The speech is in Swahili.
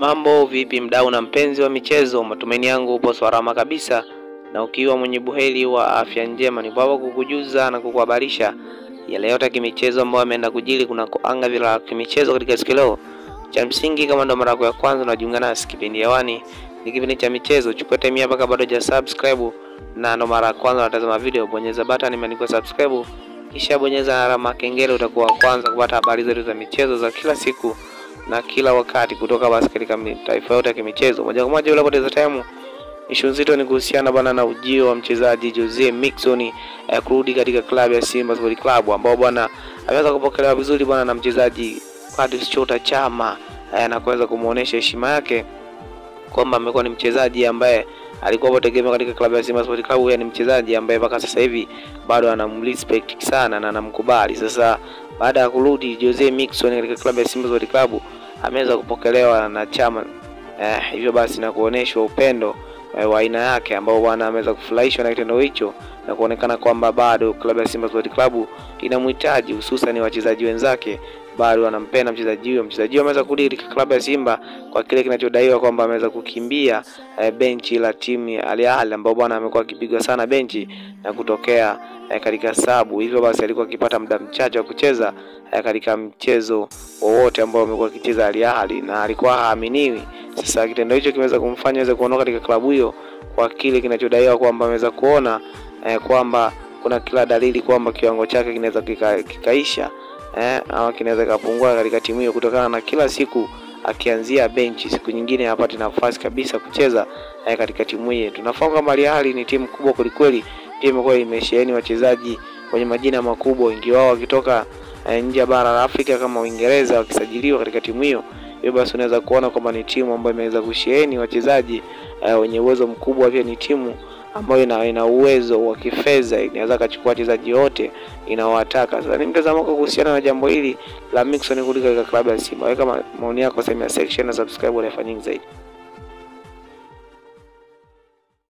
Mambo vipi, mdau na mpenzi wa michezo? Matumaini yangu upo salama kabisa, na ukiwa mwenye buheri wa afya njema, ni baba kukujuza na kukuhabarisha yale yote ya kimichezo ambayo ameenda kujili kuna kuanga vila kimichezo katika siku leo. Cha msingi, kama ndo mara yako ya kwanza unajiunga nasi, kipindi hewani ni kipindi cha michezo. Chukua time hapa, bado ja subscribe na ndo mara ya kwanza unatazama video, bonyeza button imeandikwa subscribe, kisha bonyeza alama kengele, utakuwa wa kwanza kupata habari zetu za michezo za kila siku na kila wakati kutoka basi katika taifa yote ya kimichezo. Moja kwa moja bila poteza time, ishu nzito ni kuhusiana bwana na ujio wa mchezaji Jose Mixon eh, kurudi katika klabu ya Simba Sports Club ambao bwana ameweza kupokelewa vizuri bwana na mchezaji Kadis Chota Chama eh, na kuweza kumuonesha heshima yake kwamba amekuwa ni mchezaji ambaye alikuwa tegemea katika klabu ya Simba Sports Club. Ni mchezaji ambaye mpaka sasa hivi bado anamrespect sana na anamkubali. Sasa baada ya kurudi Jose Mixon katika klabu ya Simba Sports Club ameweza kupokelewa na Chama eh, hivyo basi na kuonyeshwa upendo eh, wa aina yake ambao bwana ameweza kufurahishwa na kitendo hicho na kuonekana kwamba bado klabu ya Simba Sports Club inamhitaji, hususan wachezaji wenzake bado wanampenda mchezaji huyo. Mchezaji huyo ameweza kurudi katika klabu ya Simba kwa kile kinachodaiwa kwamba ameweza kukimbia eh, benchi la timu ya Al Ahly ambao bwana amekuwa akipigwa sana benchi na kutokea eh, katika sabu, hivyo basi alikuwa akipata muda mchache wa kucheza eh, katika mchezo wowote ambao amekuwa akicheza Al Ahly na alikuwa haaminiwi. Sasa kitendo hicho kimeweza kumfanya aweze kuondoka katika klabu hiyo kwa kile kinachodaiwa kwamba ameweza kuona eh, kwamba kuna kila dalili kwamba kiwango chake kinaweza kika, kikaisha eh, ama kinaweza kapungua katika timu hiyo kutokana na kila siku akianzia benchi, siku nyingine hapati nafasi kabisa kucheza eh, katika timu hii. Tunafahamu kama Al Ahly ni timu kubwa kwelikweli, pia imekuwa imesheheni wachezaji wenye majina makubwa, wengi wao wakitoka eh, nje ya bara la Afrika kama Uingereza wakisajiliwa katika timu hiyo. hiyo basi unaweza kuona kwamba ni timu ambayo imeweza kusheheni wachezaji eh, wenye uwezo mkubwa. Pia ni timu ambayo ina, ina uwezo wa kifedha, inaweza kachukua wachezaji wote inawataka. Sasa ni mtazamo wako kuhusiana na jambo hili la Mixon kuliko katika klabu ya Simba. Weka maoni yako sehemu ya section na subscribe, unafanya zaidi.